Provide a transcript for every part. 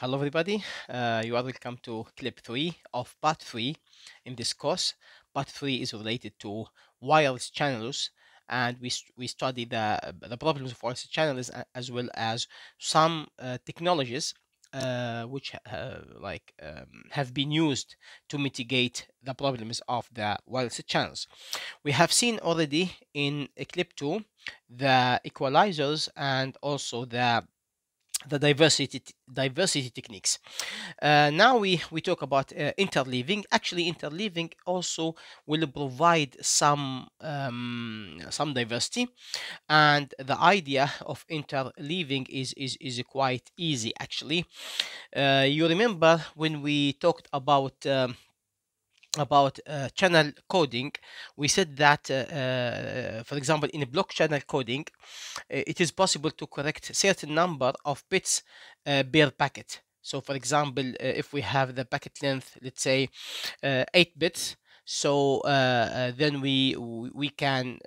Hello everybody, uh, you are welcome to clip 3 of part 3 in this course. Part 3 is related to wireless channels and we, we study the, the problems of wireless channels as well as some uh, technologies uh, which uh, like um, have been used to mitigate the problems of the wireless channels. We have seen already in clip 2 the equalizers and also the the diversity diversity techniques. Uh, now we we talk about uh, interleaving. Actually, interleaving also will provide some um, some diversity, and the idea of interleaving is is is quite easy. Actually, uh, you remember when we talked about. Um, about uh, channel coding. We said that uh, uh, for example in a block channel coding uh, it is possible to correct certain number of bits uh, per packet. So for example uh, if we have the packet length let's say uh, 8 bits so then we we can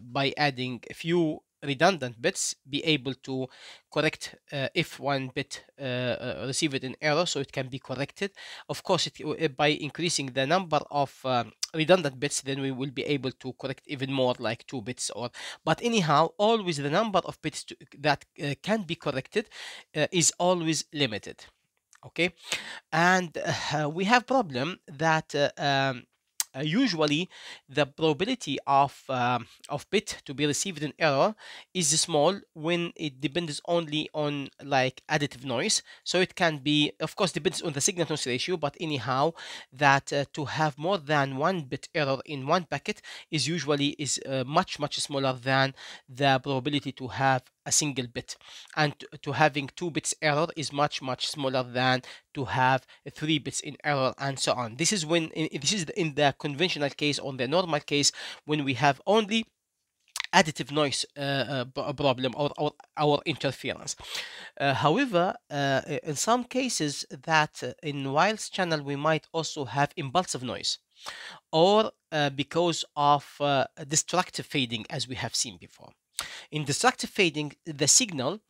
by adding a few redundant bits be able to correct uh, if one bit uh, uh, received an error so it can be corrected. Of course it, uh, by increasing the number of um, redundant bits then we will be able to correct even more like two bits or but anyhow always the number of bits to, that uh, can be corrected is always limited okay? And we have problem that um, uh, usually the probability of um, of bit to be received in error is small when it depends only on like additive noise. So it can be of course depends on the signal to noise ratio but anyhow that uh, to have more than one bit error in one packet is usually is uh, much much smaller than the probability to have a single bit and to, having two bits error is much much smaller than to have three bits in error and so on this is when in, this is in the conventional case on the normal case when we have only additive noise uh, uh, problem or, or our interference. Uh, however, uh, in some cases that uh, in wireless channel we might also have impulsive noise or because of destructive fading as we have seen before. In destructive fading, the signal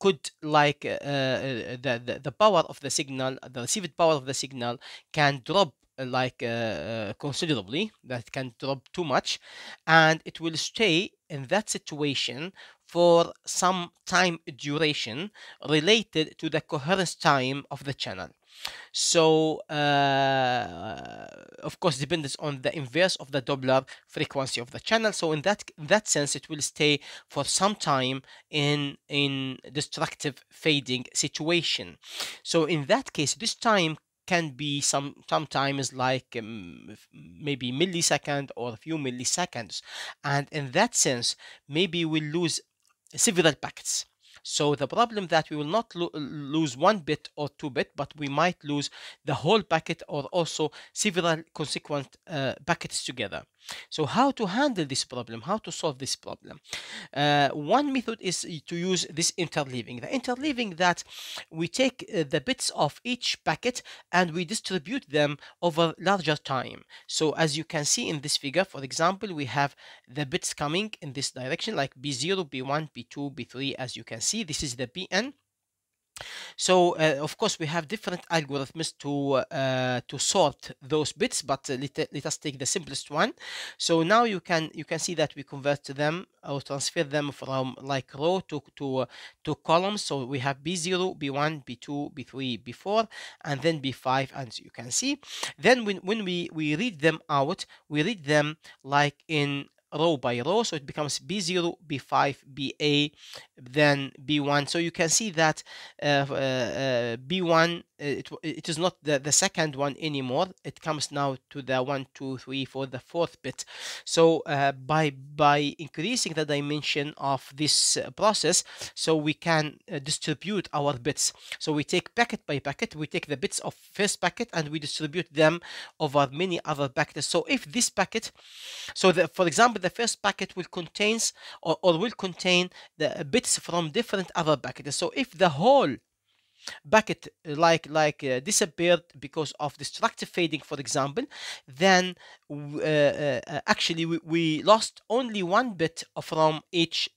could like uh, uh, the, the the power of the signal, the received power of the signal can drop uh, like uh, uh, considerably. That can drop too much, and it will stay in that situation for some time duration related to the coherence time of the channel. So, uh, of course, depends on the inverse of the Doppler frequency of the channel. So, in that in that sense, it will stay for some time in in destructive fading situation. So, in that case, this time can be some sometimes like um, maybe millisecond or a few milliseconds, and in that sense, maybe we lose several packets. So the problem that we will not lo- lose one bit or two bit, but we might lose the whole packet or also several consequent uh, packets together. So how to handle this problem? How to solve this problem? Uh, one method is to use this interleaving. The interleaving that we take uh, the bits of each packet and we distribute them over larger time. So as you can see in this figure, for example, we have the bits coming in this direction like B0, B1, B2, B3 as you can see this is the Bn so uh, of course we have different algorithms to uh, to sort those bits but let, let us take the simplest one. So now you can you can see that we convert them or transfer them from like row to to to columns so we have b0 b1 b2 b3 b4 and then b5 and you can see. Then when, when we we read them out we read them like in row by row so it becomes b0 b5 ba then b1 so you can see that uh, uh, uh, b1 uh, it, it is not the, the second one anymore. It comes now to the one two three four the fourth bit. So uh, by by increasing the dimension of this uh, process so we can uh, distribute our bits. So we take packet by packet we take the bits of first packet and we distribute them over many other packets so if this packet so the, for example the first packet will contains or, or will contain the bits from different other packets so if the whole packet uh, like like uh, disappeared because of destructive fading for example then uh, uh, uh, actually we, we, lost only one bit from each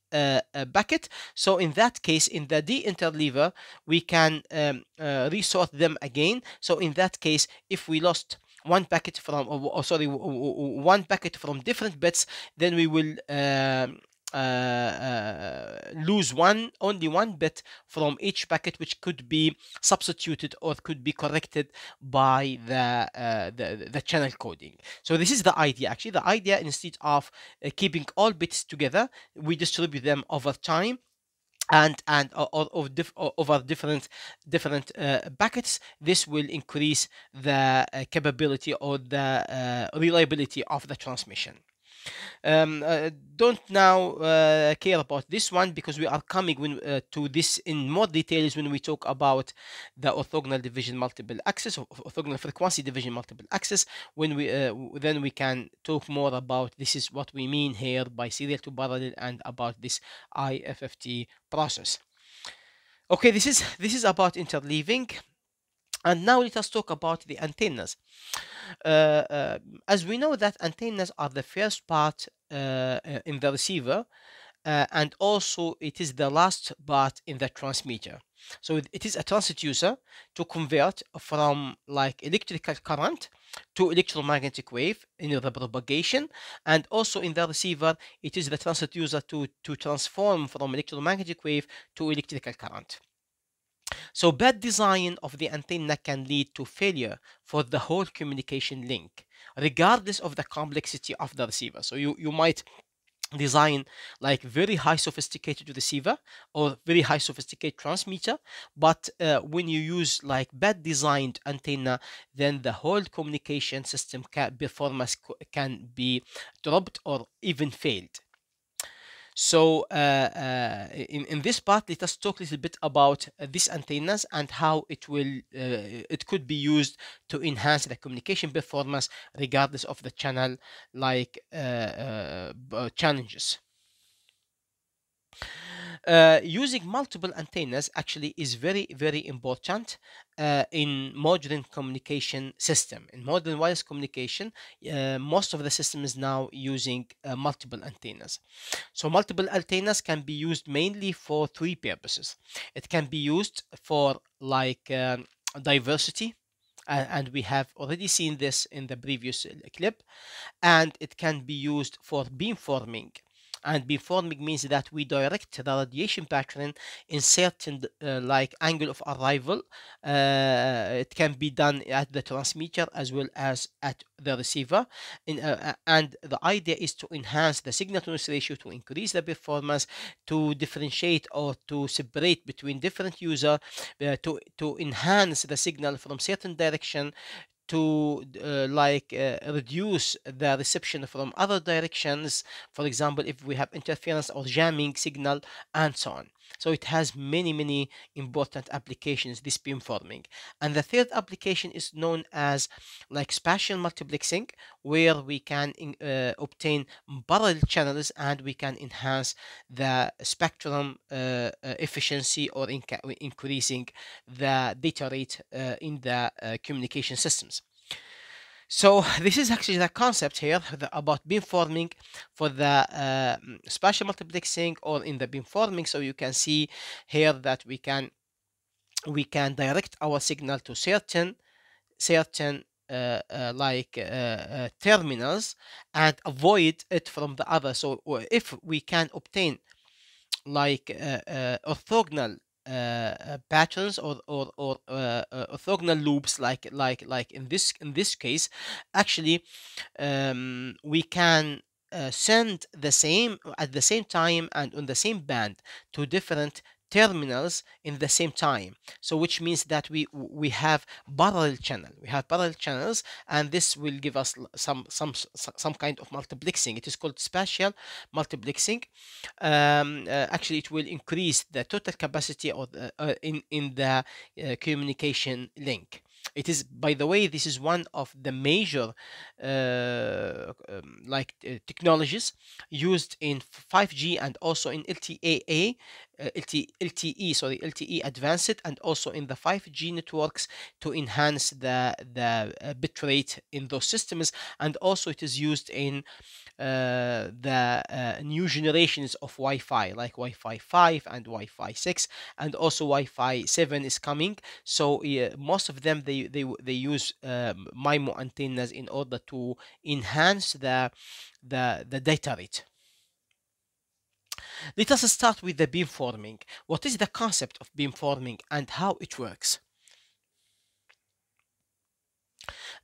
bucket. So in that case in the deinterleaver we can um, resort them again. So in that case if we lost one packet from or, or sorry one packet from different bits then we will um, lose one only one bit from each packet which could be substituted or could be corrected by the, uh, the the channel coding. So this is the idea actually. The idea instead of uh, keeping all bits together we distribute them over time and and of diff, over different different uh, this will increase the uh, capability or the uh, reliability of the transmission um, uh, don't now uh, care about this one because we are coming when, uh, to this in more details when we talk about the orthogonal division multiple access or orthogonal frequency division multiple access when we uh, then we can talk more about this is what we mean here by serial to parallel and about this IFFT process. Okay this is this is about interleaving and now let us talk about the antennas. Uh, uh, as we know that antennas are the first part uh, uh in the receiver uh, and also it is the last part in the transmitter. So it is a transducer to convert from like electrical current to electromagnetic wave in the propagation and also in the receiver it is the transducer to, to transform from electromagnetic wave to electrical current. So bad design of the antenna can lead to failure for the whole communication link, regardless of the complexity of the receiver. So you, you might design like very high sophisticated receiver or very high sophisticated transmitter but uh, when you use like bad designed antenna then the whole communication system can performance can be dropped or even failed so uh, uh, in, in this part, let us talk a little bit about these antennas and how it will uh, it could be used to enhance the communication performance regardless of the channel like challenges. Uh, using multiple antennas actually is very very important uh, in modern communication system. In modern wireless communication uh, most of the system is now using uh, multiple antennas. So multiple antennas can be used mainly for three purposes. It can be used for like um, diversity and we have already seen this in the previous uh, clip and it can be used for beamforming and beamforming means that we direct the radiation pattern in certain uh, like angle of arrival. Uh, it can be done at the transmitter as well as at the receiver. In, uh, and the idea is to enhance the signal to noise ratio to increase the performance to differentiate or to separate between different user uh, to to enhance the signal from certain direction to uh, like uh, reduce the reception from other directions. For example if we have interference or jamming signal and so on so it has many many important applications this beamforming and the third application is known as like spatial multiplexing where we can uh, obtain parallel channels and we can enhance the spectrum uh, uh, efficiency or increasing the data rate uh, in the communication systems so this is actually the concept here about beamforming for the uh, spatial multiplexing or in the beamforming. So you can see here that we can we can direct our signal to certain certain uh, uh, like uh, uh terminals and avoid it from the other. So if we can obtain like uh, uh, orthogonal uh, uh, patterns or or, or uh, orthogonal loops like like like in this in this case actually um, we can uh, send the same at the same time and on the same band to different terminals in the same time. So which means that we we have parallel channel. We have parallel channels and this will give us some some some kind of multiplexing. It is called spatial multiplexing. Um, uh, actually it will increase the total capacity of the, uh, in in the uh, communication link it is, by the way, this is one of the major uh, um, like uh, technologies used in 5G and also in LTAA uh, LT, LTE, sorry, LTE advanced, and also in the 5G networks to enhance the the uh, bit in those systems, and also it is used in uh, the uh, new generations of Wi-Fi, like Wi-Fi 5 and Wi-Fi 6, and also Wi-Fi 7 is coming. So most of them they they they use um, MIMO antennas in order to enhance the the the data rate. Let us start with the beamforming. What is the concept of beamforming and how it works?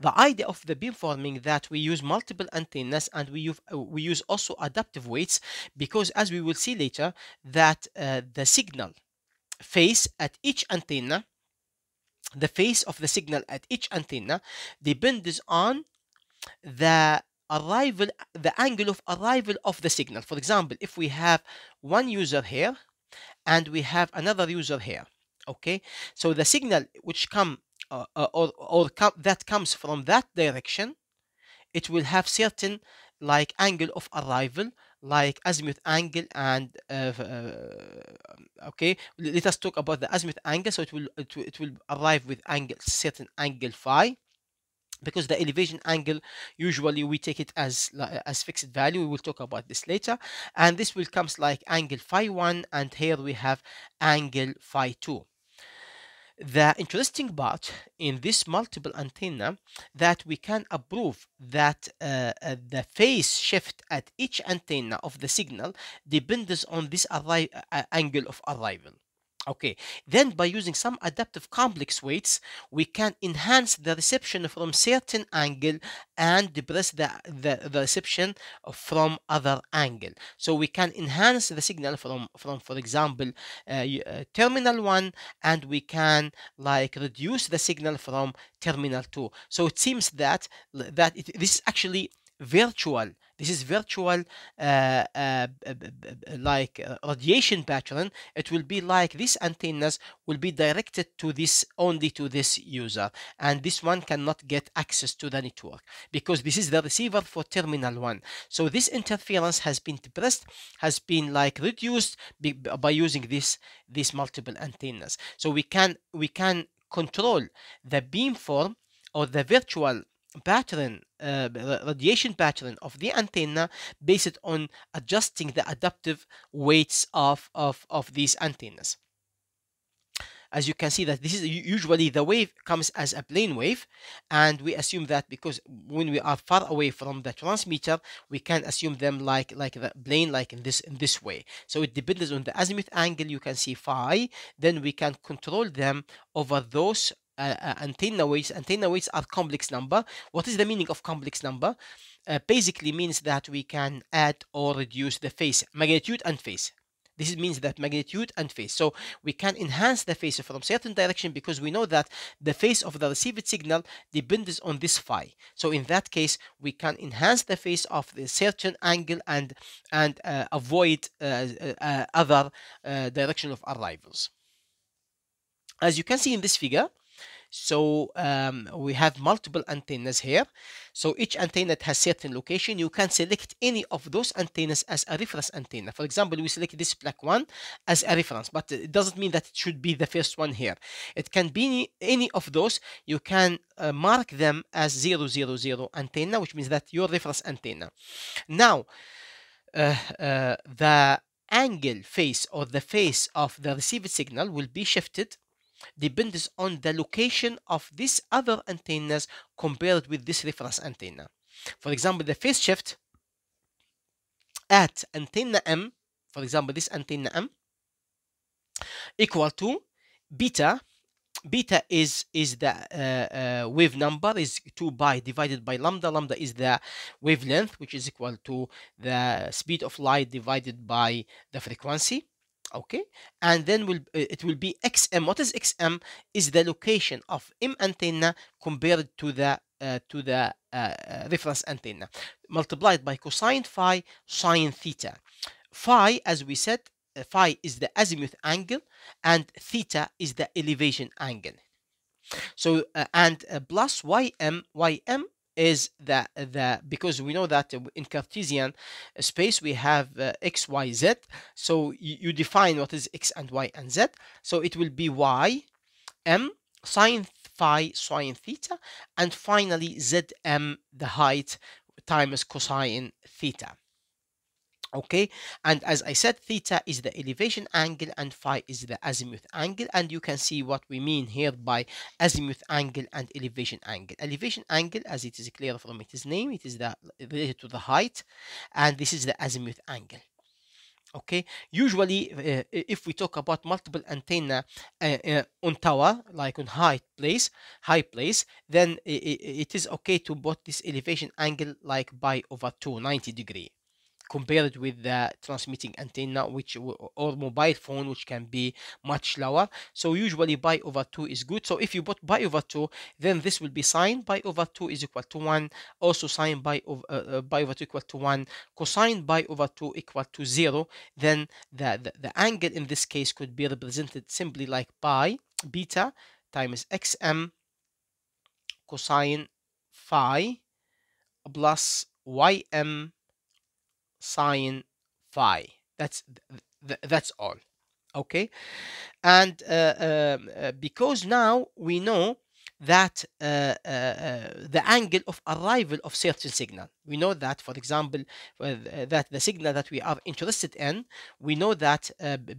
The idea of the beamforming that we use multiple antennas and we use, uh, we use also adaptive weights because as we will see later that uh, the signal phase at each antenna the phase of the signal at each antenna depends on the arrival the angle of arrival of the signal. For example if we have one user here and we have another user here okay? So the signal which come uh, uh, or, or com that comes from that direction it will have certain like angle of arrival like azimuth angle and uh, uh, okay let us talk about the azimuth angle. So it will it will, it will arrive with angle certain angle phi because the elevation angle usually we take it as as fixed value. We will talk about this later. And this will comes like angle phi 1 and here we have angle phi 2 the interesting part in this multiple antenna that we can approve that uh, uh, the phase shift at each antenna of the signal depends on this uh, angle of arrival. Okay, then by using some adaptive complex weights, we can enhance the reception from certain angle and depress the, the, the reception from other angle. So we can enhance the signal from, from for example, uh, uh, terminal 1 and we can like reduce the signal from terminal 2. So it seems that, that it, this is actually virtual this is virtual uh, uh, like uh, radiation pattern. It will be like these antennas will be directed to this only to this user and this one cannot get access to the network because this is the receiver for terminal one. So this interference has been depressed, has been like reduced by using this these multiple antennas. So we can we can control the beamform or the virtual pattern uh, radiation pattern of the antenna based on adjusting the adaptive weights of, of, of these antennas. As you can see that this is usually the wave comes as a plane wave and we assume that because when we are far away from the transmitter we can assume them like like the plane like in this in this way. So it depends on the azimuth angle you can see phi then we can control them over those uh, uh, antenna weights. Antenna weights are complex number. What is the meaning of complex number? Uh, basically means that we can add or reduce the phase, magnitude and phase. This means that magnitude and phase. So we can enhance the phase from certain direction because we know that the phase of the received signal depends on this phi. So in that case, we can enhance the phase of the certain angle and and uh, avoid uh, uh, uh other direction of arrivals. As you can see in this figure, so um, we have multiple antennas here. So each antenna has certain location. You can select any of those antennas as a reference antenna. For example, we select this black one as a reference, but it doesn't mean that it should be the first one here. It can be any of those. You can uh, mark them as 000 antenna, which means that your reference antenna. Now, uh, uh, the angle phase or the phase of the received signal will be shifted depends on the location of these other antennas compared with this reference antenna. For example, the phase shift at antenna M, for example, this antenna M, equal to beta. Beta is is the uh, uh, wave number is 2 pi divided by lambda. Lambda is the wavelength, which is equal to the speed of light divided by the frequency okay? And then will uh, it will be xm what is xm is the location of m antenna compared to the uh, to the uh, uh, reference antenna. Multiplied by cosine phi sine theta. Phi as we said uh, phi is the azimuth angle and theta is the elevation angle. So uh, and plus ym ym is that the because we know that in Cartesian space we have uh, x, y, z. So you, you define what is x and y and z. So it will be y m sine phi sine theta, and finally zm the height times cosine theta okay? And as i said theta is the elevation angle and phi is the azimuth angle. And you can see what we mean here by azimuth angle and elevation angle. Elevation angle as it is clear from its name it is the related to the height. And this is the azimuth angle okay? Usually uh, if we talk about multiple antenna uh, uh, on tower like on high place high place then it, it is okay to put this elevation angle like by over 290 degree compared with the transmitting antenna which or mobile phone which can be much lower. So usually pi over 2 is good. So if you put pi over 2 then this will be sine pi over 2 is equal to 1 also sine pi over, uh, uh, pi over 2 equal to 1 cosine pi over 2 equal to 0 then the, the, the angle in this case could be represented simply like pi beta times xm cosine phi plus ym sine phi. That's th that's all. Okay, and uh, um, uh, because now we know that uh, uh, uh, the angle of arrival of certain signal. We know that, for example, uh, that the signal that we are interested in, we know that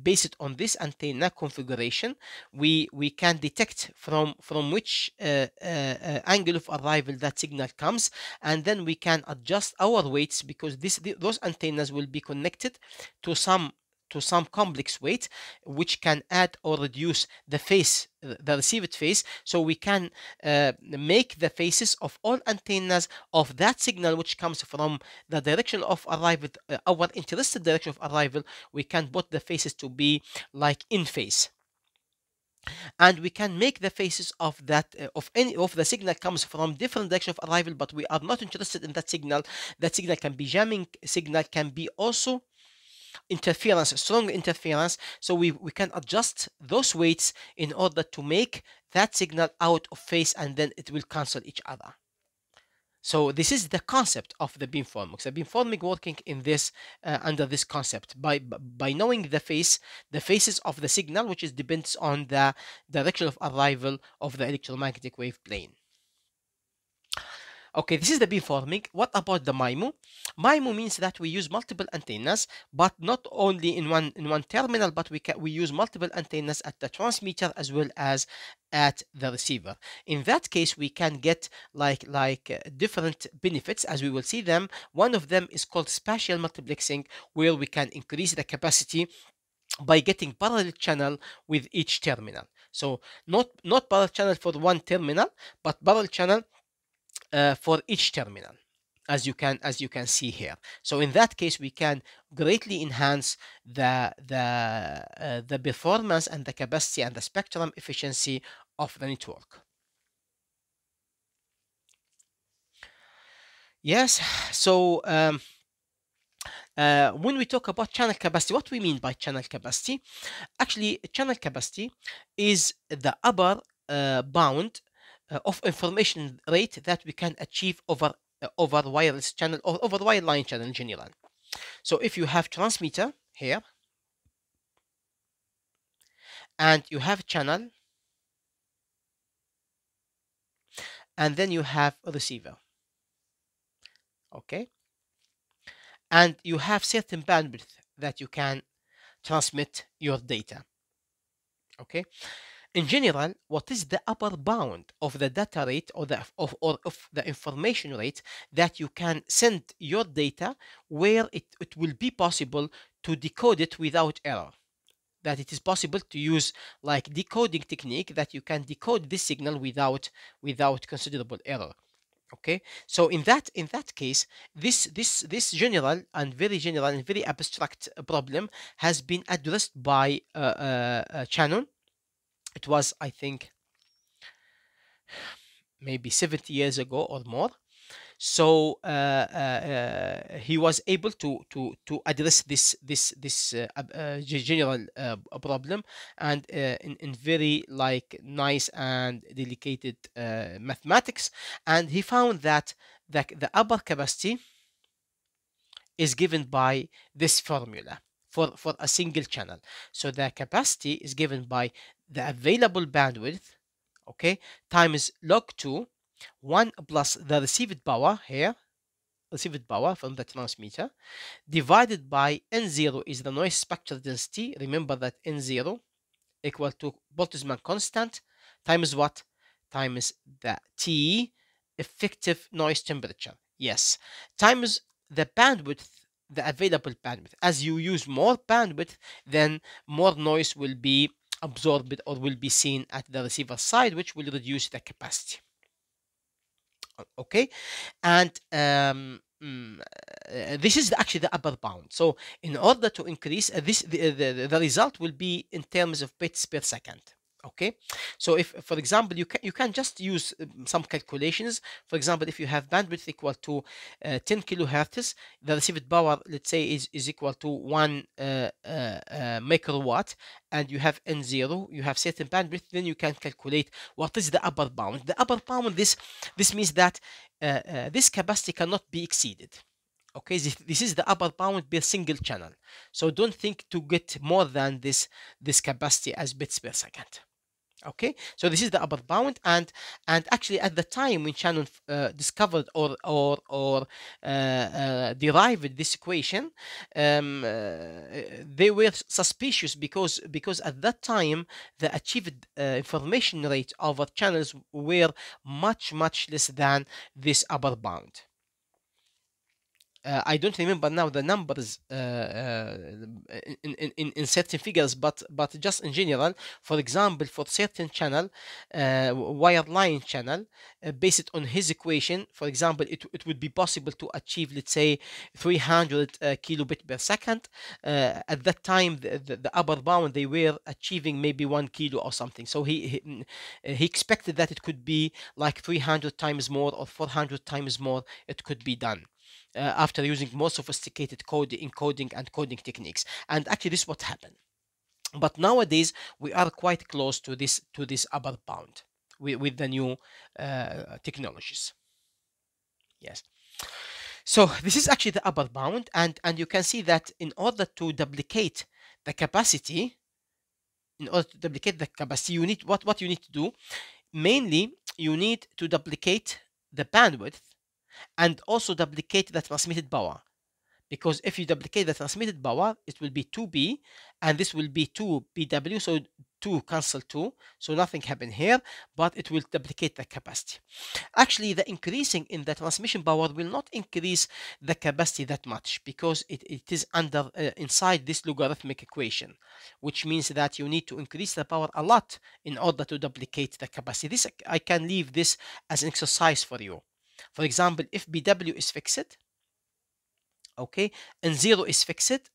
based on this antenna configuration, we we can detect from from which angle of arrival that signal comes, and then we can adjust our weights because this those antennas will be connected to some to some complex weight which can add or reduce the phase the received phase. So we can uh, make the phases of all antennas of that signal which comes from the direction of arrival uh, our interested direction of arrival. We can put the phases to be like in phase and we can make the faces of that uh, of any of the signal comes from different direction of arrival but we are not interested in that signal. That signal can be jamming signal can be also interference, strong interference. So we, we can adjust those weights in order to make that signal out of phase and then it will cancel each other. So this is the concept of the beamforming. The beamforming working in this uh, under this concept by by knowing the phase, the phases of the signal, which is depends on the direction of arrival of the electromagnetic wave plane. Okay, this is the beamforming. What about the MIMO? MIMO means that we use multiple antennas, but not only in one in one terminal, but we can we use multiple antennas at the transmitter as well as at the receiver. In that case, we can get like like uh, different benefits as we will see them. One of them is called spatial multiplexing, where we can increase the capacity by getting parallel channel with each terminal. So not not parallel channel for one terminal, but parallel channel uh, for each terminal as you can as you can see here so in that case we can greatly enhance the the uh, the performance and the capacity and the spectrum efficiency of the network yes so um, uh, when we talk about channel capacity, what we mean by channel capacity? Actually, channel capacity is the upper uh, bound of information rate that we can achieve over uh, over wireless channel or over wireline channel in general. So if you have transmitter here and you have channel and then you have a receiver okay and you have certain bandwidth that you can transmit your data okay in general, what is the upper bound of the data rate or the of, or of the information rate that you can send your data where it, it will be possible to decode it without error? That it is possible to use like decoding technique that you can decode this signal without without considerable error okay so in that in that case this this this general and very general and very abstract problem has been addressed by uh, uh, uh, Shannon it was, I think, maybe 70 years ago or more. so uh, uh, uh, he was able to to to address this this this uh, uh, general problem and in, in very like nice and delicate mathematics and he found that the, the upper capacity is given by this formula for, for a single channel. So the capacity is given by the available bandwidth, okay, times log 2, 1 plus the received power here, received power from the transmitter, divided by N0 is the noise spectral density. Remember that N0 equal to Boltzmann constant times what? Times the T effective noise temperature. Yes, times the bandwidth the available bandwidth. As you use more bandwidth, then more noise will be absorbed or will be seen at the receiver side, which will reduce the capacity. Okay, and um, mm, uh, this is actually the upper bound. So in order to increase uh, this, the, the, the result will be in terms of bits per second okay? So if for example you can you can just use um, some calculations. For example if you have bandwidth equal to uh, 10 kilohertz the received power let's say is, is equal to 1 uh, uh, uh, microwatt and you have n0 you have certain bandwidth then you can calculate what is the upper bound. The upper bound this this means that uh, uh, this capacity cannot be exceeded okay? This, this is the upper bound per single channel. So don't think to get more than this this capacity as bits per second okay? So this is the upper bound and and actually at the time when shannon uh, discovered or or or uh, uh, derived this equation um, uh, they were suspicious because because at that time the achieved uh, information rate over channels were much much less than this upper bound uh, I don't remember now the numbers uh, uh, in, in, in certain figures, but but just in general, for example, for certain channel, uh, wireline channel, uh, based on his equation, for example, it, it would be possible to achieve, let's say, 300 uh, kilobit per second. at that time, the, the, the, upper bound they were achieving maybe one kilo or something. So he, he mm, he expected that it could be like 300 times more or 400 times more. It could be done uh, after using more sophisticated coding, encoding and coding techniques. And actually, this is what happened. But nowadays, we are quite close to this to this upper bound with, with the new uh, technologies. Yes. So this is actually the upper bound, and and you can see that in order to duplicate the capacity, in order to duplicate the capacity, you need what what you need to do. Mainly, you need to duplicate the bandwidth and also duplicate the transmitted power. Because if you duplicate the transmitted power it will be 2b and this will be 2bw so 2 cancel 2 so nothing happened here but it will duplicate the capacity. Actually the increasing in the transmission power will not increase the capacity that much because it, it is under uh, inside this logarithmic equation which means that you need to increase the power a lot in order to duplicate the capacity. This i can leave this as an exercise for you for example, if BW is fixed, okay, and zero is fixed,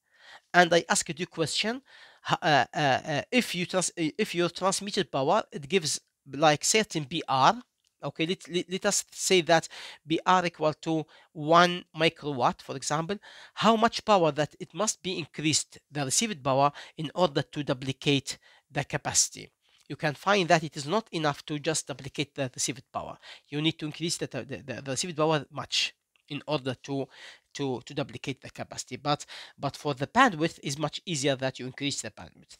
and I ask you question, uh, uh, uh, if you trans if your transmitted power it gives like certain BR, okay, let, let, let us say that BR equal to one microwatt, for example, how much power that it must be increased the received power in order to duplicate the capacity you can find that it is not enough to just duplicate the received power. You need to increase the, the, the, received power much in order to to to duplicate the capacity. But but for the bandwidth is much easier that you increase the bandwidth.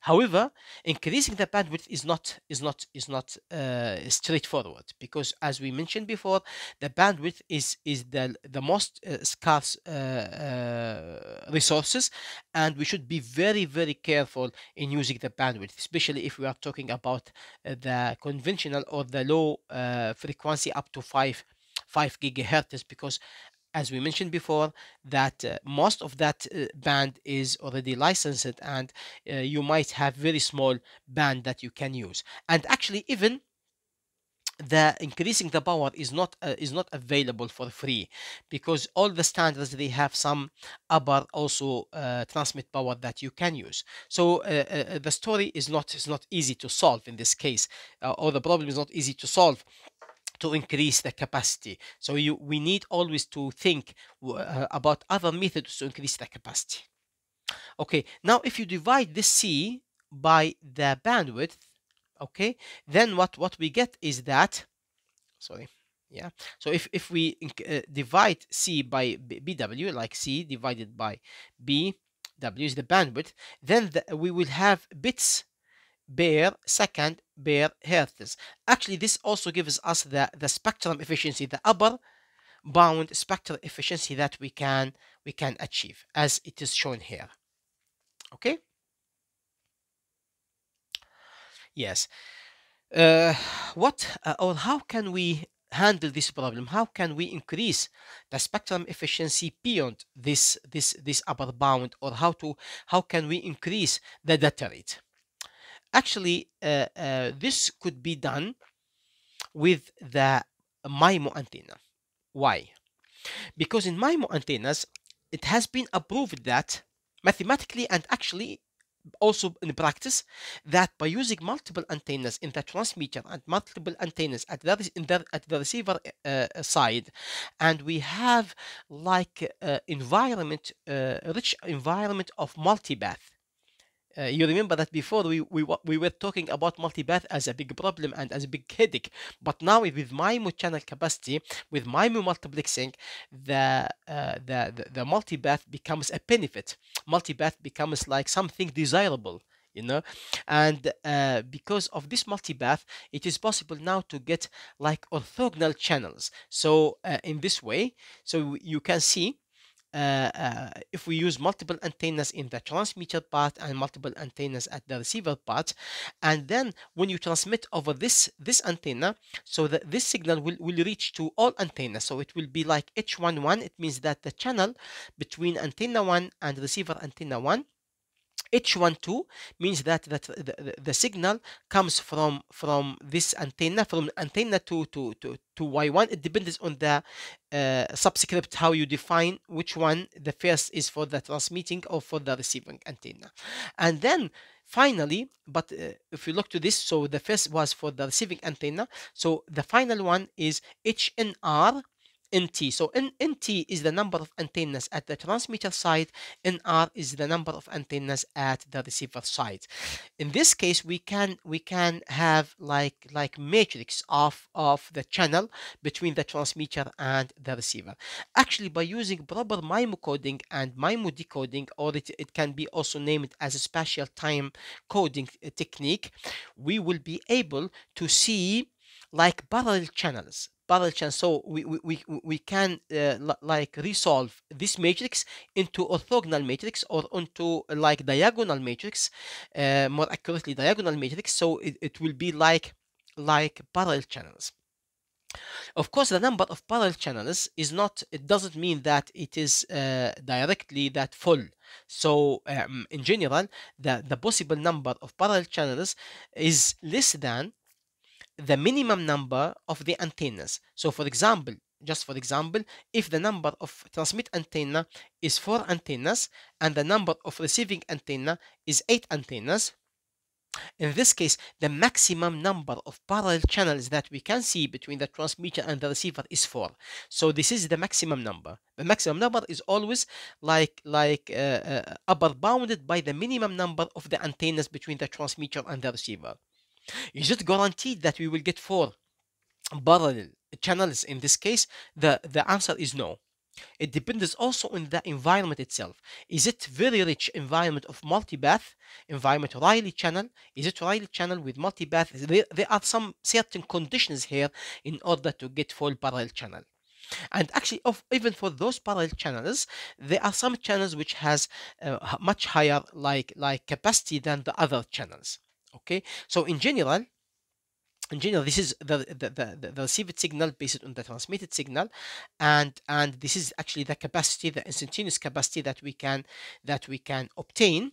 However, increasing the bandwidth is not is not is not uh, straightforward because, as we mentioned before, the bandwidth is is the the most uh, scarce uh, uh, resources, and we should be very very careful in using the bandwidth, especially if we are talking about uh, the conventional or the low uh, frequency up to five 5 gigahertz because as we mentioned before, that uh, most of that uh, band is already licensed and uh, you might have very small band that you can use. And actually, even the increasing the power is not uh, is not available for free because all the standards they have some upper also uh, transmit power that you can use so uh, uh the story is not is not easy to solve in this case uh, or the problem is not easy to solve to increase the capacity. So you we need always to think uh, about other methods to increase the capacity. Okay, now if you divide this C by the bandwidth, okay, then what, what we get is that, sorry, yeah, so if, if we uh, divide C by BW, like C divided by B, W is the bandwidth, then the, we will have bits per second per hertz. Actually, this also gives us the, the spectrum efficiency, the upper bound spectral efficiency that we can we can achieve as it is shown here. Okay? Yes. Uh, what uh, or how can we handle this problem? How can we increase the spectrum efficiency beyond this this this upper bound? Or how to how can we increase the data rate actually uh, uh this could be done with the MIMO antenna. Why? Because in MIMO antennas it has been approved that mathematically and actually also in practice that by using multiple antennas in the transmitter and multiple antennas at the, the at the receiver uh, side and we have like uh, environment uh, rich environment of multipath uh, you remember that before we, we we were talking about multipath as a big problem and as a big headache, but now with MIMO channel capacity, with MIMO multiplexing, the, uh, the the the multipath becomes a benefit. Multipath becomes like something desirable you know? And uh, because of this multipath it is possible now to get like orthogonal channels. So uh, in this way so you can see Uh, uh, if we use multiple antennas in the transmitter part and multiple antennas at the receiver part and then when you transmit over this this antenna so that this signal will, will reach to all antennas. So it will be like h11 it means that the channel between antenna 1 and receiver antenna 1 H12 means that, that the, the, signal comes from from this antenna from antenna to to to, to Y1 it depends on the uh, subscript how you define which one the first is for the transmitting or for the receiving antenna. And then finally but uh, if you look to this so the first was for the receiving antenna. So the final one is HNR nt. So N, nt is the number of antennas at the transmitter side, nr is the number of antennas at the receiver side. In this case, we can we can have like like matrix of of the channel between the transmitter and the receiver. Actually, by using proper MIMO coding and MIMO decoding, or it, it can be also named as a spatial time coding uh, technique, we will be able to see like parallel channels parallel channels so we we, we, can uh, like resolve this matrix into orthogonal matrix or into like diagonal matrix uh, more accurately diagonal matrix. So it, it will be like like parallel channels. Of course the number of parallel channels is not it doesn't mean that it is uh, directly that full. So um, in general the the possible number of parallel channels is less than the minimum number of the antennas. So for example, just for example, if the number of transmit antenna is four antennas and the number of receiving antenna is eight antennas, in this case, the maximum number of parallel channels that we can see between the transmitter and the receiver is four. So this is the maximum number. The maximum number is always like like uh, uh, upper bounded by the minimum number of the antennas between the transmitter and the receiver. Is it guaranteed that we will get four parallel channels in this case? The, the answer is no. It depends also on the environment itself. Is it very rich environment of multipath, environment Rayleigh channel? Is it Rayleigh channel with multipath? There, there are some certain conditions here in order to get full parallel channel. And actually, of, even for those parallel channels, there are some channels which has uh, much higher like like capacity than the other channels okay? So in general in general this is the the, the, the received signal based on the transmitted signal and and this is actually the capacity the instantaneous capacity that we can that we can obtain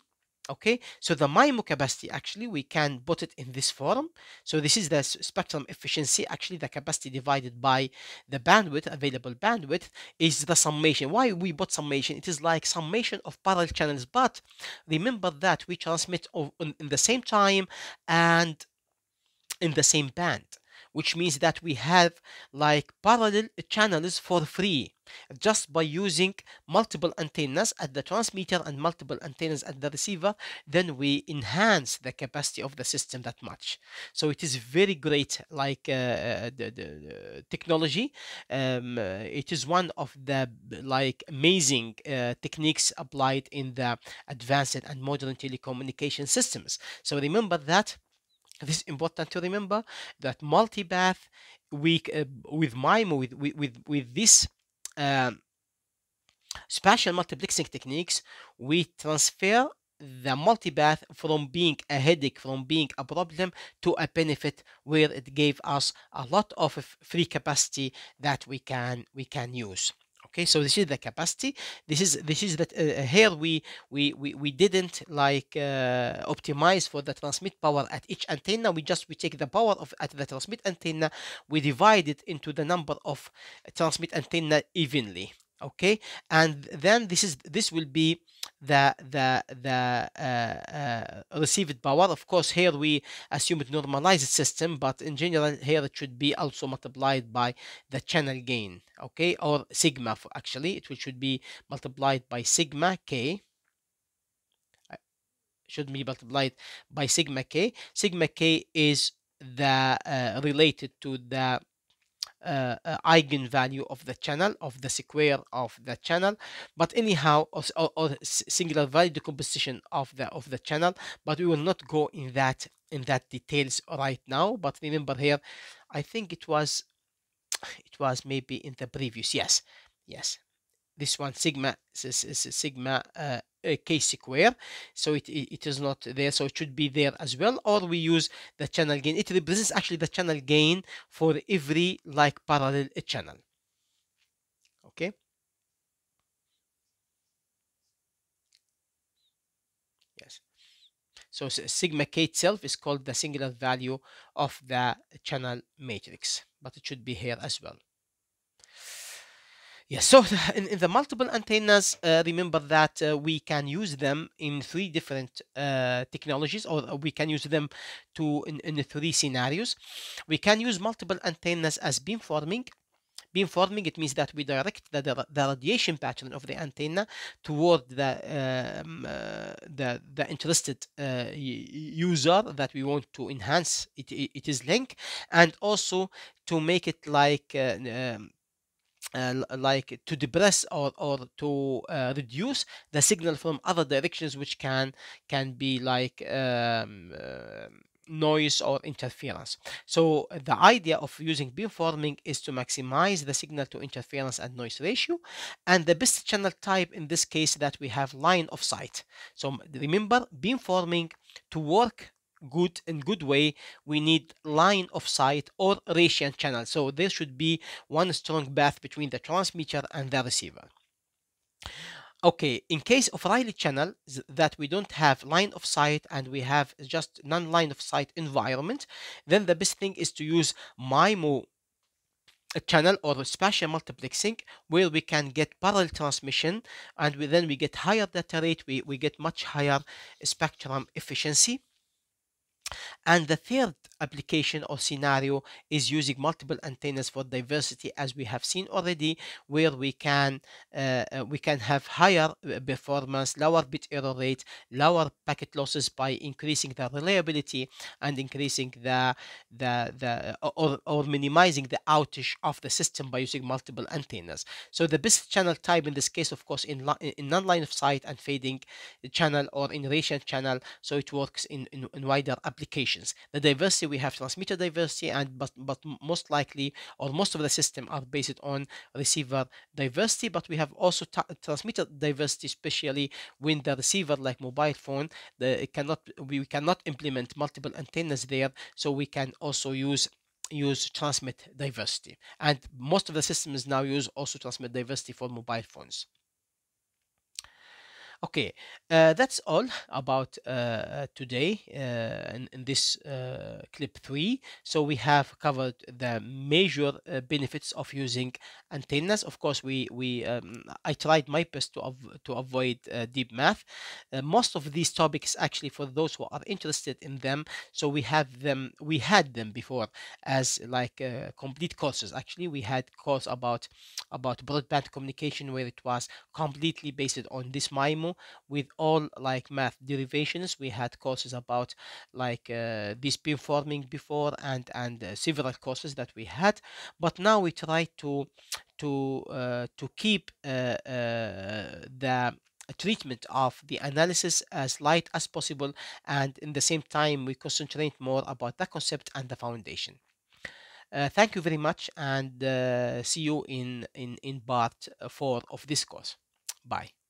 okay so the MIMO capacity actually we can put it in this form. So this is the spectrum efficiency actually the capacity divided by the bandwidth available bandwidth is the summation. Why we put summation? It is like summation of parallel channels but remember that we transmit in the same time and in the same band which means that we have like parallel channels for free just by using multiple antennas at the transmitter and multiple antennas at the receiver then we enhance the capacity of the system that much. So it is very great like uh, uh the, the, technology. Um, uh, it is one of the like amazing uh, techniques applied in the advanced and modern telecommunication systems. So remember that this is important to remember that multipath we uh, with MIMO with with with this um, spatial multiplexing techniques we transfer the multipath from being a headache from being a problem to a benefit where it gave us a lot of free capacity that we can we can use okay so this is the capacity this is this is that uh, uh, here we we we, we didn't like uh, optimize for the transmit power at each antenna we just we take the power of at the transmit antenna we divide it into the number of transmit antenna evenly okay? And then this is this will be the the the uh, uh, received power of course here we assume it normalized system but in general here it should be also multiplied by the channel gain okay? Or sigma For actually. It should be multiplied by sigma k. Uh, should be multiplied by sigma k. Sigma k is the uh, related to the uh, uh, eigenvalue of the channel of the square of the channel. But anyhow or, or, or, singular value decomposition of the of the channel. But we will not go in that in that details right now. But remember here i think it was it was maybe in the previous yes yes. This one sigma sigma uh, k square so it, it is not there so it should be there as well or we use the channel gain. It represents actually the channel gain for every like parallel channel. Okay? Yes. So sigma k itself is called the singular value of the channel matrix but it should be here as well Yes, so in, in the multiple antennas, uh, remember that uh, we can use them in three different uh, technologies, or we can use them to in, in three scenarios. We can use multiple antennas as beamforming. Beamforming, it means that we direct the, the, the radiation pattern of the antenna toward the um, uh, the, the interested uh, user that we want to enhance it, it, it is link, and also to make it like uh, um, uh, like to depress or, or to uh, reduce the signal from other directions which can can be like um, uh, noise or interference. So the idea of using beamforming is to maximize the signal to interference and noise ratio and the best channel type in this case that we have line of sight. So remember beamforming to work good in good way we need line of sight or Rician channel. So there should be one strong path between the transmitter and the receiver. Okay in case of Rayleigh channel that we don't have line of sight and we have just non-line of sight environment then the best thing is to use MIMO uh, channel or spatial multiplexing where we can get parallel transmission and we, then we get higher data rate we, we get much higher spectrum efficiency and the third application or scenario is using multiple antennas for diversity as we have seen already where we can uh, uh, we can have higher uh, performance lower bit error rate lower packet losses by increasing the reliability and increasing the the the or, or minimizing the outage of the system by using multiple antennas. So the best channel type in this case of course in, in non-line of sight and fading channel or in radiation channel so it works in, in, in wider applications the diversity we have transmitter diversity and but but most likely or most of the system are based on receiver diversity but we have also transmitter diversity especially when the receiver like mobile phone the it cannot we cannot implement multiple antennas there so we can also use use transmit diversity. And most of the systems now use also transmit diversity for mobile phones Okay, uh, that's all about uh, today uh, in, in this uh, clip 3. So we have covered the major uh, benefits of using antennas. Of course, we we um, I tried my best to av- to avoid uh, deep math. Uh, most of these topics actually for those who are interested in them. So we have them we had them before as like uh, complete courses. Actually, we had course about about broadband communication where it was completely based on this MIMO with all like math derivations. We had courses about like uh, this beamforming before and and uh, several courses that we had, but now we try to to uh, to keep uh, uh, the treatment of the analysis as light as possible and in the same time we concentrate more about the concept and the foundation. Uh, thank you very much and uh, see you in in in part 4 of this course. Bye